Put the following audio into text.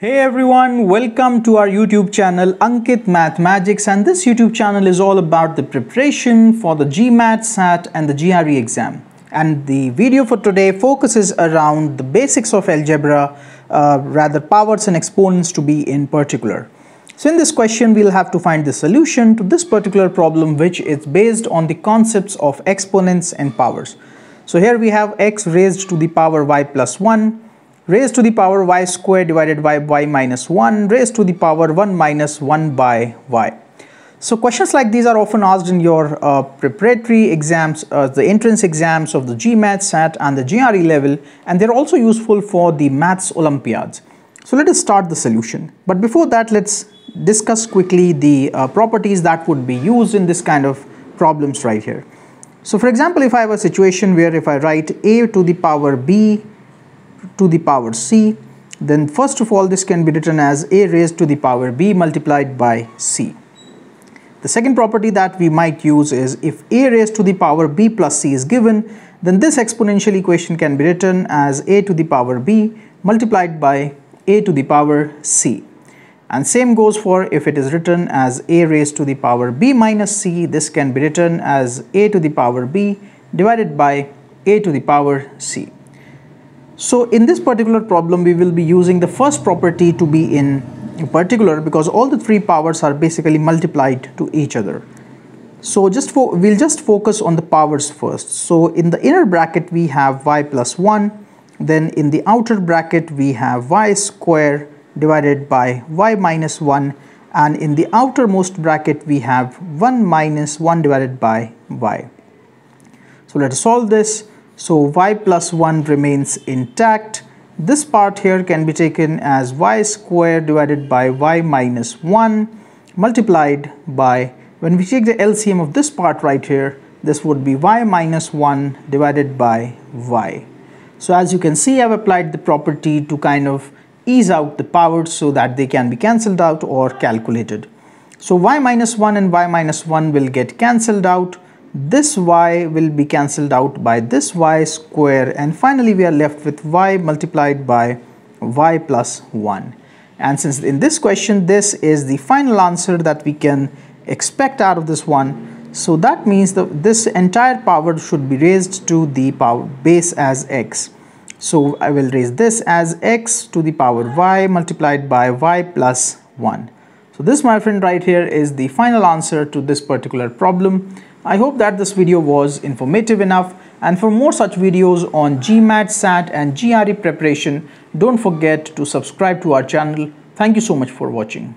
Hey everyone, welcome to our YouTube channel Ankit Math Magics and this YouTube channel is all about the preparation for the GMAT, SAT and the GRE exam. And the video for today focuses around the basics of algebra, uh, rather powers and exponents to be in particular. So in this question, we'll have to find the solution to this particular problem which is based on the concepts of exponents and powers. So here we have x raised to the power y plus 1 raised to the power y square divided by y minus 1 raised to the power 1 minus 1 by y. So questions like these are often asked in your uh, preparatory exams, uh, the entrance exams of the GMAT, SAT and the GRE level and they're also useful for the maths olympiads. So let us start the solution. But before that let's discuss quickly the uh, properties that would be used in this kind of problems right here. So for example if I have a situation where if I write a to the power b to the power c then first of all this can be written as a raised to the power b multiplied by c. The second property that we might use is if a raised to the power b plus c is given then this exponential equation can be written as a to the power b multiplied by a to the power c. And same goes for if it is written as a raised to the power b minus c this can be written as a to the power b divided by a to the power c. So in this particular problem, we will be using the first property to be in particular because all the three powers are basically multiplied to each other. So just we'll just focus on the powers first. So in the inner bracket, we have y plus 1. Then in the outer bracket, we have y square divided by y minus 1. And in the outermost bracket, we have 1 minus 1 divided by y. So let us solve this. So y plus 1 remains intact. This part here can be taken as y square divided by y minus 1 multiplied by, when we take the LCM of this part right here, this would be y minus 1 divided by y. So as you can see, I've applied the property to kind of ease out the powers so that they can be cancelled out or calculated. So y minus 1 and y minus 1 will get cancelled out this y will be cancelled out by this y square. And finally we are left with y multiplied by y plus 1 and since in this question this is the final answer that we can expect out of this one. So that means that this entire power should be raised to the power base as x. So I will raise this as x to the power y multiplied by y plus 1 so this my friend right here is the final answer to this particular problem I hope that this video was informative enough and for more such videos on GMAT, SAT and GRE preparation, don't forget to subscribe to our channel. Thank you so much for watching.